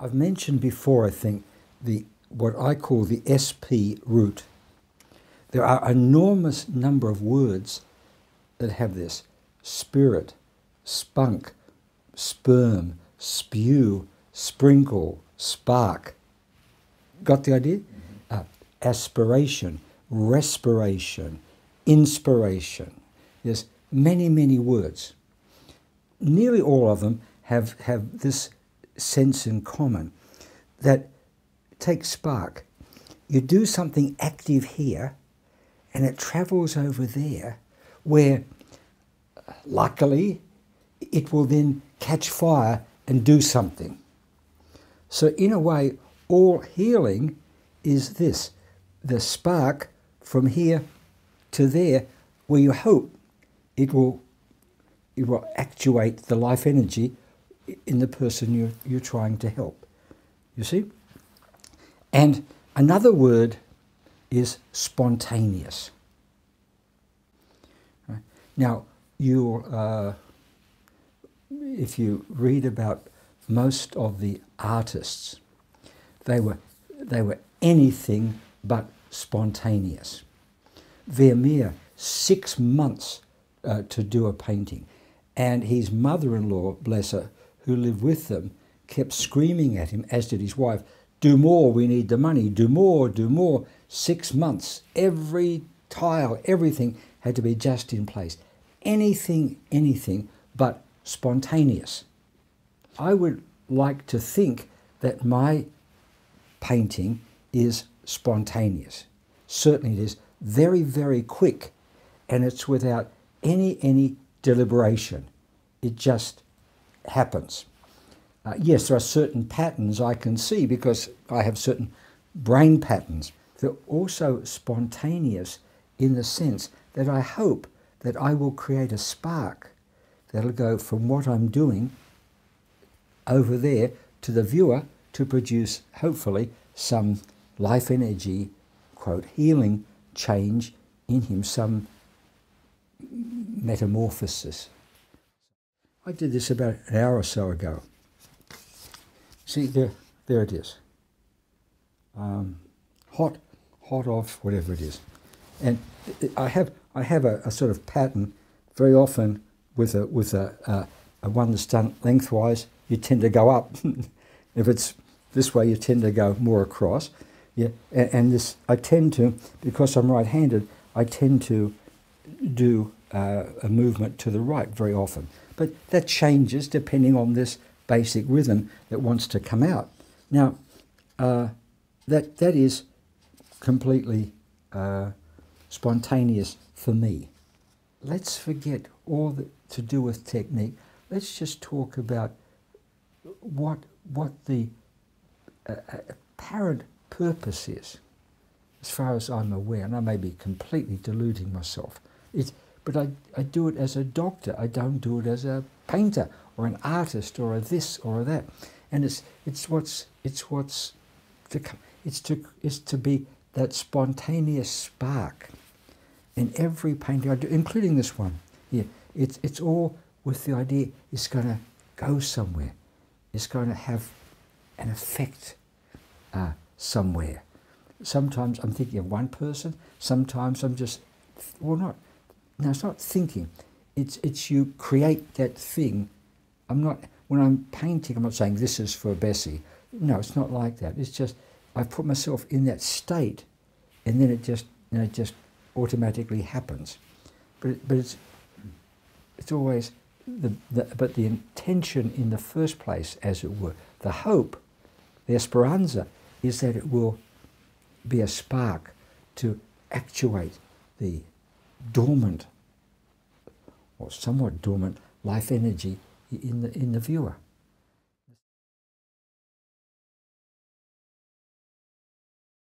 I've mentioned before, I think, the what I call the SP root. There are enormous number of words that have this spirit, spunk, sperm, spew, sprinkle, spark. Got the idea? Mm-hmm. Uh, aspiration, respiration, inspiration. There's many, many words. Nearly all of them have, have this sense in common that take spark. You do something active here and it travels over there where luckily it will then catch fire and do something. So, in a way, all healing is this the spark from here to there, where you hope it will, it will actuate the life energy in the person you're, you're trying to help. You see? And another word is spontaneous. Right? Now, you, uh, if you read about most of the artists, they were, they were anything but spontaneous. Vermeer, six months uh, to do a painting. And his mother in law, bless her, who lived with them, kept screaming at him, as did his wife, Do more, we need the money, do more, do more. Six months, every tile, everything had to be just in place. Anything, anything but spontaneous. I would like to think that my painting is spontaneous. Certainly it is very, very quick and it's without any, any deliberation. It just happens. Uh, yes, there are certain patterns I can see because I have certain brain patterns. They're also spontaneous in the sense that I hope that I will create a spark that'll go from what I'm doing over there to the viewer to produce, hopefully, some life energy, quote, healing change in him, some metamorphosis. I did this about an hour or so ago. See, there, there it is. Um, hot, hot off, whatever it is. And I have, I have a, a sort of pattern very often with a, with a, a, a one that's done lengthwise, you tend to go up. if it's this way, you tend to go more across. Yeah, and, and this I tend to, because I'm right-handed, I tend to do uh, a movement to the right very often. But that changes depending on this basic rhythm that wants to come out. Now, uh, that, that is completely uh, spontaneous for me. Let's forget all that to do with technique. Let's just talk about what, what the uh, uh apparent purpose is, as far as I'm aware, and I may be completely deluding myself. It's, but I, I do it as a doctor. I don't do it as a painter or an artist or a this or a that. And it's it's what's it's what's to come. It's to it's to be that spontaneous spark in every painting I do, including this one. Yeah, it's it's all with the idea it's going to go somewhere. It's going to have an effect uh, somewhere. Sometimes I'm thinking of one person. Sometimes I'm just well, not now it's not thinking. It's it's you create that thing. I'm not when I'm painting. I'm not saying this is for Bessie. No, it's not like that. It's just I put myself in that state, and then it just you know, it just automatically happens. But but it's it's always the, the but the intention in the first place, as it were, the hope, the esperanza, is that it will be a spark to actuate the dormant or somewhat dormant life energy in the, in the viewer.